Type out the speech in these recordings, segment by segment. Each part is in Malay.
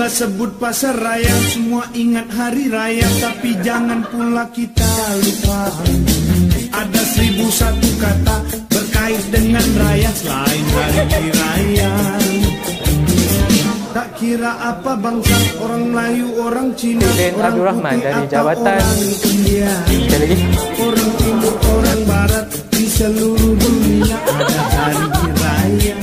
Bila sebut pasar raya semua ingat hari raya. Tapi jangan pula kita lupa. Ada seribu satu kata berkait dengan raya. Selain hari raya Tak kira apa bangsa. Orang Melayu, orang Cina Orang Abdul Rahman putih dari Jabatan- orang India. Sekali lagi. Orang timur, orang barat Di seluruh dunia ada hari raya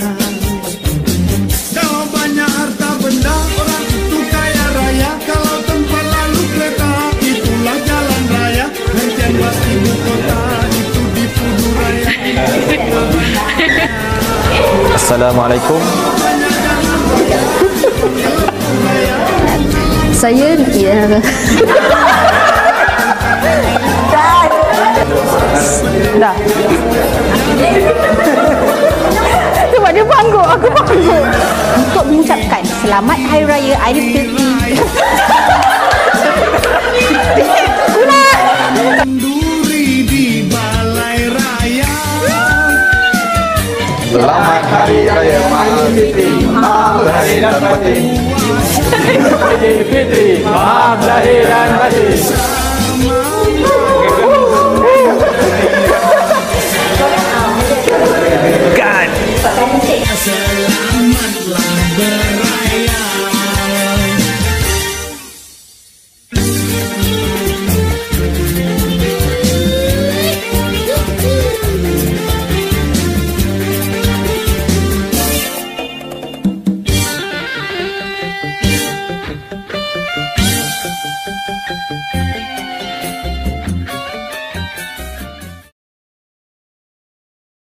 Assalamualaikum. Saya ya. Dah. Sebab dia banggu, aku banggu. Untuk mengucapkan selamat Hari Raya Aidilfitri. Selamat Hari Raya Maaf Fitri. Maaf Zahir dan Batin. Selamat Hari Raya Maaf Zahir dan Batin God